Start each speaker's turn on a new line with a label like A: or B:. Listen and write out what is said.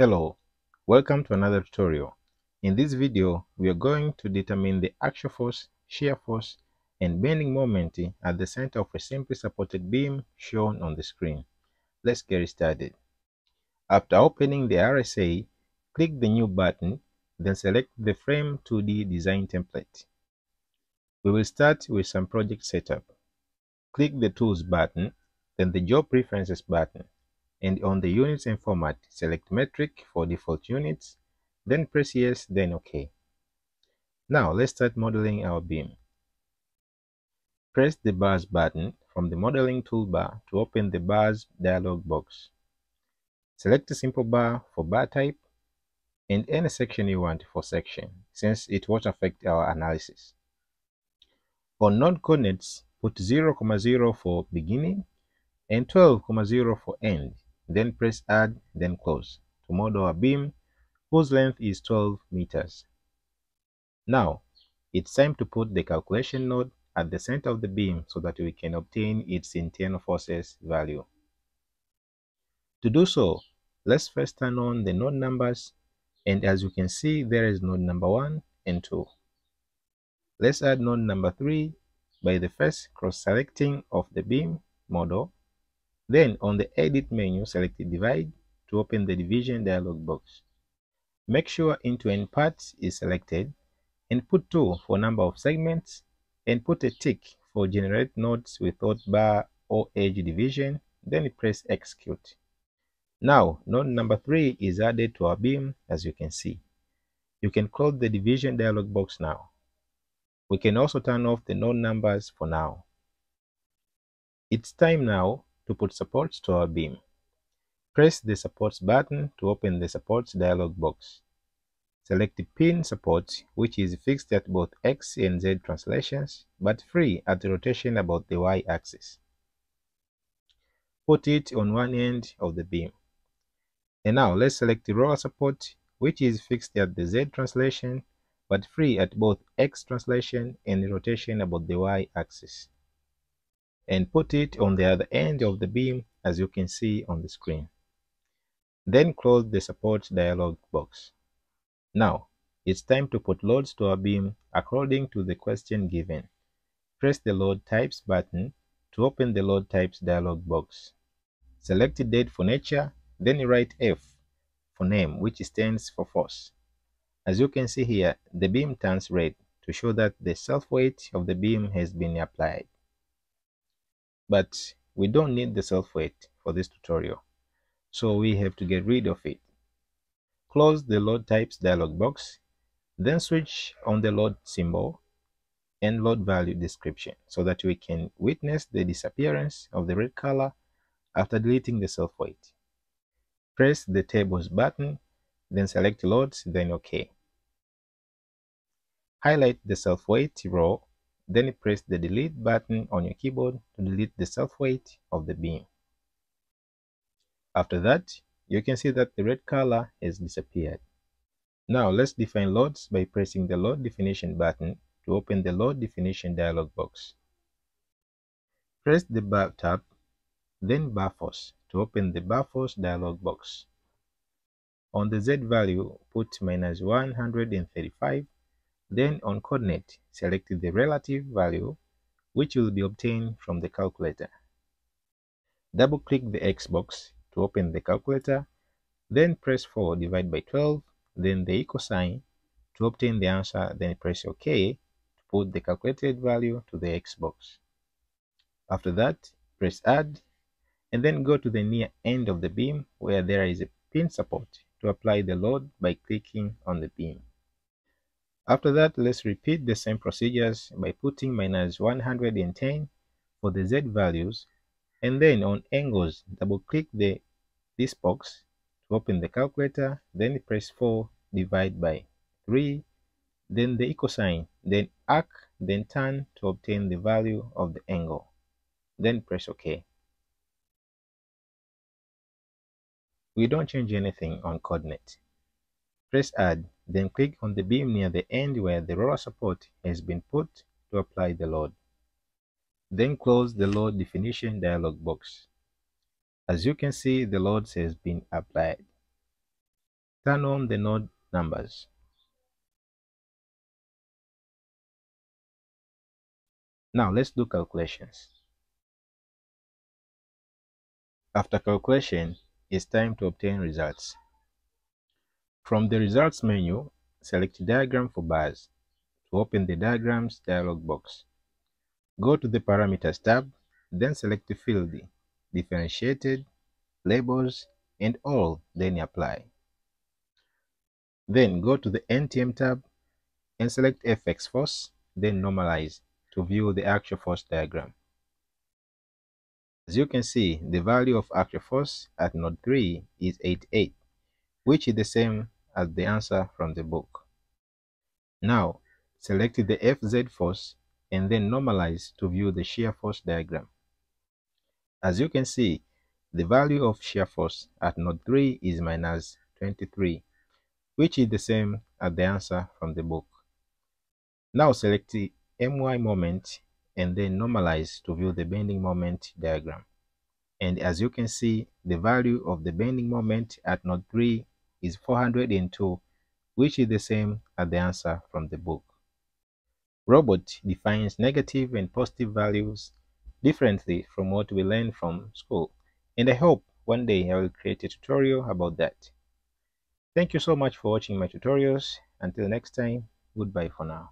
A: Hello, welcome to another tutorial. In this video, we are going to determine the axial force, shear force, and bending moment at the center of a simply supported beam shown on the screen. Let's get started. After opening the RSA, click the New button, then select the Frame 2D Design template. We will start with some project setup. Click the Tools button, then the Job Preferences button and on the units and format select metric for default units then press yes then ok now let's start modeling our beam. Press the bars button from the modeling toolbar to open the bars dialog box. Select a simple bar for bar type and any section you want for section since it won't affect our analysis. On node coordinates put 0, 0 for beginning and 12, 0 for end then press add, then close to model a beam whose length is 12 meters. Now, it's time to put the calculation node at the center of the beam so that we can obtain its internal forces value. To do so, let's first turn on the node numbers and as you can see there is node number 1 and 2. Let's add node number 3 by the first cross-selecting of the beam model then on the Edit menu, select Divide to open the division dialog box. Make sure End-to-End Part is selected and put 2 for number of segments and put a tick for generate nodes without bar or edge division, then press Execute. Now, node number 3 is added to our beam as you can see. You can close the division dialog box now. We can also turn off the node numbers for now. It's time now to put supports to our beam. Press the supports button to open the supports dialog box. Select the pin support which is fixed at both X and Z translations but free at the rotation about the Y axis. Put it on one end of the beam. And now let's select the roller support which is fixed at the Z translation but free at both X translation and rotation about the Y axis and put it on the other end of the beam as you can see on the screen. Then close the support dialog box. Now, it's time to put loads to our beam according to the question given. Press the Load Types button to open the Load Types dialog box. Select Dead for nature, then write F for name, which stands for force. As you can see here, the beam turns red to show that the self-weight of the beam has been applied but we don't need the self-weight for this tutorial. So we have to get rid of it. Close the load types dialog box then switch on the load symbol and load value description so that we can witness the disappearance of the red color after deleting the self-weight. Press the tables button then select loads then ok highlight the self-weight row then press the delete button on your keyboard to delete the self-weight of the beam. After that, you can see that the red color has disappeared. Now let's define loads by pressing the load definition button to open the load definition dialog box. Press the bar tab, then bar force to open the bar force dialog box. On the Z value, put minus 135 then on coordinate, select the relative value which will be obtained from the calculator. Double-click the X box to open the calculator, then press 4 divide by 12, then the equal sign to obtain the answer, then press OK to put the calculated value to the X box. After that, press Add, and then go to the near end of the beam where there is a pin support to apply the load by clicking on the beam. After that, let's repeat the same procedures by putting minus 110 for the Z values and then on angles, double click the this box to open the calculator, then press 4 divide by 3, then the equal sign, then arc, then tan to obtain the value of the angle. Then press OK. We don't change anything on coordinate. Press Add then click on the beam near the end where the roller support has been put to apply the load. Then close the load definition dialog box. As you can see, the load has been applied. Turn on the node numbers. Now let's do calculations. After calculation, it's time to obtain results. From the results menu, select diagram for bars to open the diagrams dialog box. Go to the parameters tab, then select the field differentiated, labels, and all, then apply. Then go to the NTM tab and select FX force, then normalize to view the axial force diagram. As you can see, the value of axial force at node 3 is 88, which is the same as the answer from the book. Now, select the FZ force and then normalize to view the shear force diagram. As you can see, the value of shear force at node 3 is minus 23, which is the same as the answer from the book. Now select the MY moment and then normalize to view the bending moment diagram. And as you can see, the value of the bending moment at node 3 is 402, which is the same as the answer from the book. Robot defines negative and positive values differently from what we learned from school, and I hope one day I will create a tutorial about that. Thank you so much for watching my tutorials. Until next time, goodbye for now.